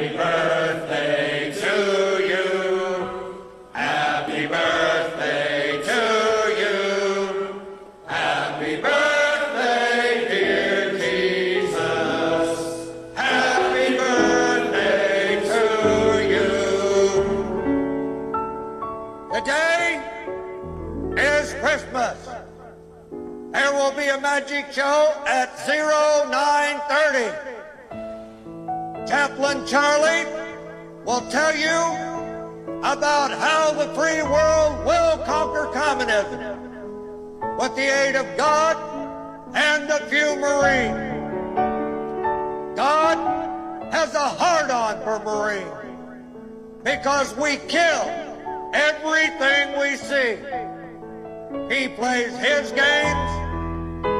Happy birthday to you. Happy birthday to you. Happy birthday, dear Jesus. Happy birthday to you. Today is Christmas. There will be a magic show at 0930. Chaplain Charlie will tell you about how the free world will conquer communism with the aid of God and a few Marines. God has a hard on for Marines because we kill everything we see. He plays his games,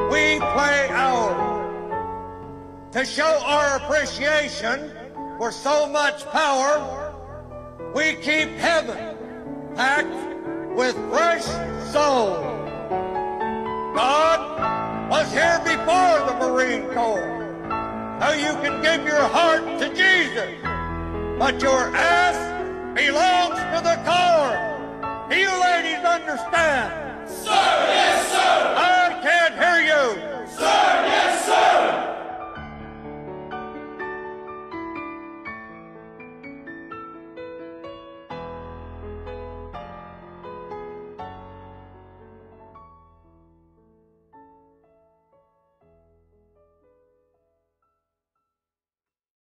we play. To show our appreciation for so much power, we keep heaven packed with fresh souls. God was here before the Marine Corps. So you can give your heart to Jesus, but your ass belongs to the Corps. You ladies understand?